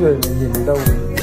最引逗